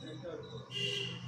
全然あるぞ。